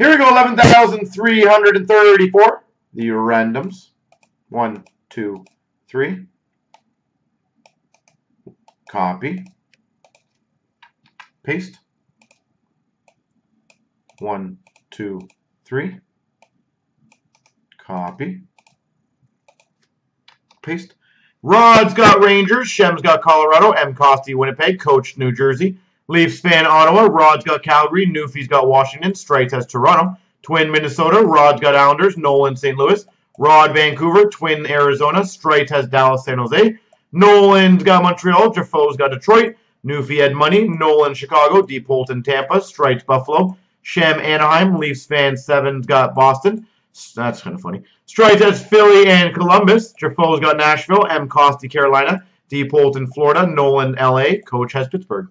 Here we go, 11,334. The randoms. One, two, three. Copy. Paste. One, two, three. Copy. Paste. Rod's got Rangers. Shem's got Colorado. M. Costi, Winnipeg. Coach, New Jersey. Leafs fan, Ottawa. Rod's got Calgary. Newfie's got Washington. Straight has Toronto. Twin, Minnesota. Rod's got Islanders. Nolan, St. Louis. Rod, Vancouver. Twin, Arizona. Straight has Dallas, San Jose. Nolan's got Montreal. Jaffo's got Detroit. Newfie had money. Nolan, Chicago. Deep Holton, Tampa. Stripes, Buffalo. Shem, Anaheim. Leafs fan, Seven's got Boston. That's kind of funny. Stripes has Philly and Columbus. Jaffo's got Nashville. M. Costi, Carolina. Deep Holton, Florida. Nolan, LA. Coach has Pittsburgh.